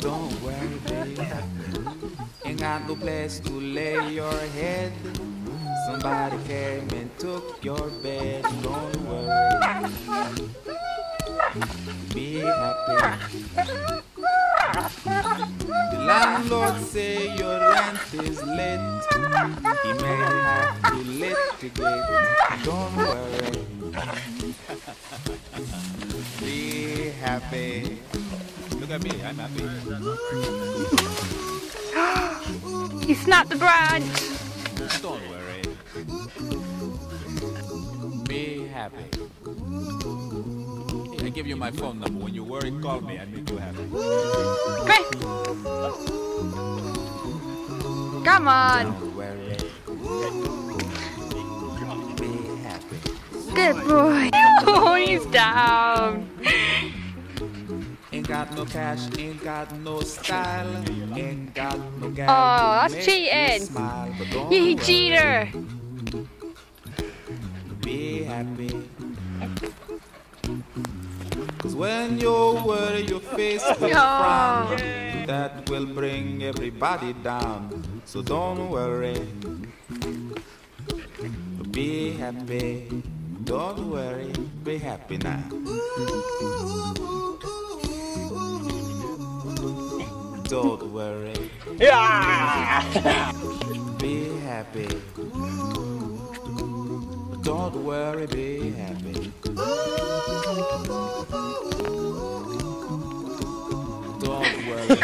Don't worry, happy. Ain't got no place to lay your head. Somebody came and took your bed. Don't worry. Be happy. The landlord say your rent is late. He may have to litigate. Don't worry. Be happy. Look at me, I'm happy. You snapped the branch. Don't worry. Be happy. I give you my phone number. When you worry, call me. I make you happy. Come on. Don't worry. Be happy. Good boy. Oh, he's down. Ain't got no cash, ain't got no style, ain't got no oh, gal. Oh, that's cheating. Smile, You cheater. Be happy. Cause when you worry, your face will oh. frown. That will bring everybody down. So don't worry. Be happy. Don't worry. Be happy now. Don't worry. Be happy. Don't worry, be happy. Don't worry. be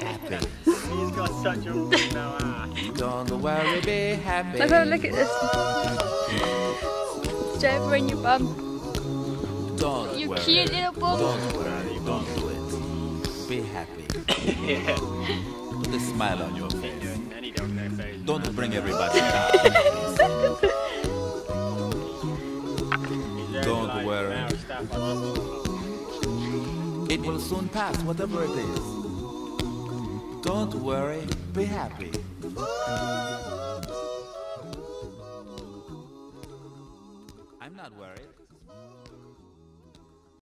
happy. He's got such a no ass. Ah. Don't worry, be happy. Look, at- look at this. Jennifer and your bum. Don't You worry. cute little bum. Don't worry, don't do it. Be happy. yeah. Put a smile on your face. Don't bring everybody down. Don't worry. It will soon pass, whatever it is. Don't worry, be happy. I'm not worried.